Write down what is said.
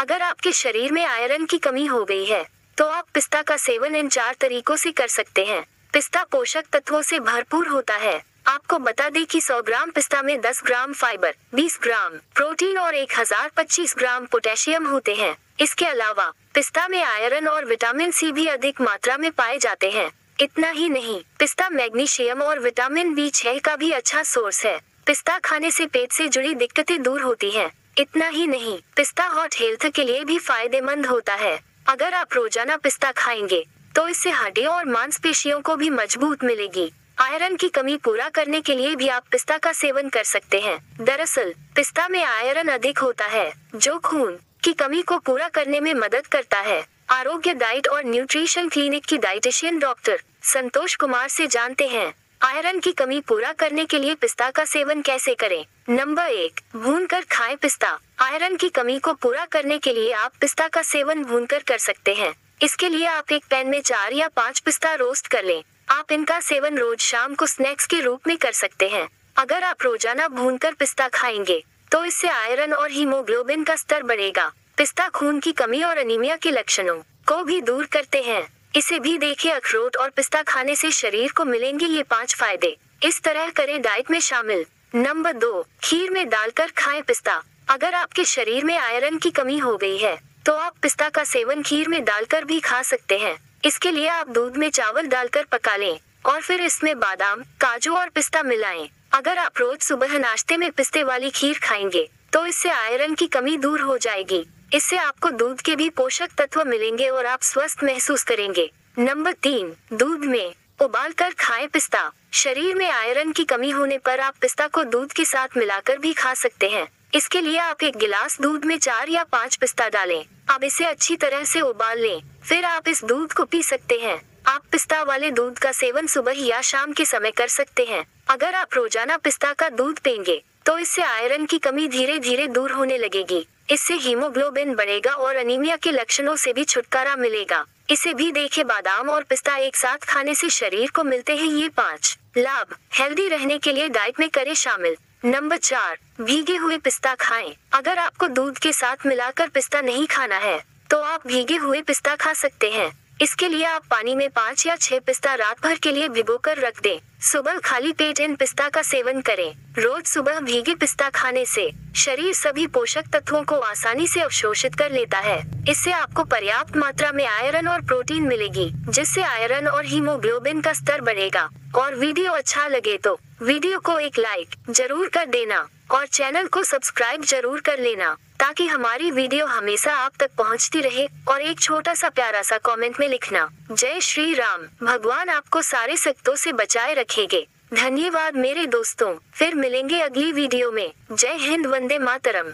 अगर आपके शरीर में आयरन की कमी हो गई है तो आप पिस्ता का सेवन इन चार तरीकों से कर सकते हैं। पिस्ता पोषक तत्वों से भरपूर होता है। आपको बता दें कि 100 ग्राम पिस्ता में 10 ग्राम फाइबर 20 ग्राम प्रोटीन और 1025 ग्राम पोटेशियम होते हैं। इसके अलावा, पिस्ता में आयरन और विटामिन सी भी अधिक मात्रा में पाए जाते हैं। इतना ही नहीं, पिस्ता मैग्नीशियम और विटामिन बी छह का भी अच्छा सोर्स है। पिस्ता खाने से पेट से जुड़ी दिक्कतें दूर होती हैं। इतना ही नहीं, पिस्ता हॉट हेल्थ के लिए भी फ़ायदेमंद होता है। अगर आप रोज़ाना पिस्ता खाएँगे तो इससे हड्डियों और मांसपेशियों को भी मज़बूत मिलेगी। आयरन की कमी पूरा करने के लिए भी आप पिस्ता का सेवन कर सकते हैं। दरअसल, पिस्ता में आयरन अधिक होता है, जो खून की कमी को पूरा करने में मदद करता है। आरोग्य डाइट और न्यूट्रिशन क्लिनिक की डाइटिशियन डॉक्टर संतोष कुमार से जानते हैं। आयरन की कमी पूरा करने के लिए पिस्ता का सेवन कैसे करें? नंबर एक, भून कर खाए पिस्ता। आयरन की कमी को पूरा करने के लिए आप पिस्ता का सेवन भून कर कर सकते हैं। इसके लिए आप एक पैन में चार या पाँच पिस्ता रोस्ट कर लें। आप इनका सेवन रोज शाम को स्नैक्स के रूप में कर सकते हैं। अगर आप रोज़ाना भूनकर पिस्ता खाएँगे तो इससे आयरन और हीमोग्लोबिन का स्तर बढ़ेगा। पिस्ता खून की कमी और अनीमिया के लक्षणों को भी दूर करते हैं। इसे भी देखें अखरोट और पिस्ता खाने से शरीर को मिलेंगे ये पाँच फ़ायदे। इस तरह करें डाइट में शामिल। नंबर दो, खीर में डालकर खाएँ पिस्ता। अगर आपके शरीर में आयरन की कमी हो गई है तो आप पिस्ता का सेवन खीर में डालकर भी खा सकते हैं। इसके लिए आप दूध में चावल डालकर पका लें और फिर इसमें बादाम, काजू और पिस्ता मिलाएँ। अगर आप रोज सुबह नाश्ते में पिस्ते वाली खीर खाएँगे तो इससे आयरन की कमी दूर हो जाएगी। इससे आपको दूध के भी पोषक तत्व मिलेंगे और आप स्वस्थ महसूस करेंगे। नंबर तीन, दूध में उबाल कर खाए पिस्ता। शरीर में आयरन की कमी होने पर आप पिस्ता को दूध के साथ मिलाकर भी खा सकते हैं। इसके लिए आप एक गिलास दूध में चार या पाँच पिस्ता डालें। अब इसे अच्छी तरह से उबाल लें, फिर आप इस दूध को पी सकते हैं। आप पिस्ता वाले दूध का सेवन सुबह या शाम के समय कर सकते हैं। अगर आप रोज़ाना पिस्ता का दूध पेंगे तो इससे आयरन की कमी धीरे धीरे दूर होने लगेगी। इससे हीमोग्लोबिन बढ़ेगा और अनीमिया के लक्षणों से भी छुटकारा मिलेगा। इसे भी देखे, बादाम और पिस्ता एक साथ खाने से शरीर को मिलते हैं ये पाँच। लाभ, हेल्दी रहने के लिए डाइट में करें शामिल। नंबर चार, भीगे हुए पिस्ता खाएँ। अगर आपको दूध के साथ मिलाकर पिस्ता नहीं खाना है तो आप भीगे हुए पिस्ता खा सकते हैं। इसके लिए आप पानी में पाँच या छह पिस्ता रात भर के लिए भिगोकर रख दें। सुबह खाली पेट इन पिस्ता का सेवन करें। रोज सुबह भीगे पिस्ता खाने से शरीर सभी पोषक तत्वों को आसानी से अवशोषित कर लेता है। इससे आपको पर्याप्त मात्रा में आयरन और प्रोटीन मिलेगी, जिससे आयरन और हीमोग्लोबिन का स्तर बढ़ेगा। और वीडियो अच्छा लगे तो वीडियो को एक लाइक ज़रूर कर देना और चैनल को सब्सक्राइब ज़रूर कर लेना, ताकि हमारी वीडियो हमेशा आप तक पहुँचती रहे और एक छोटा सा प्यारा सा कमेंट में लिखना। जय श्री राम। भगवान आपको सारे सख्तों से बचाए रखेंगे। धन्यवाद मेरे दोस्तों। फिर मिलेंगे अगली वीडियो में। जय हिंद वंदे मातरम।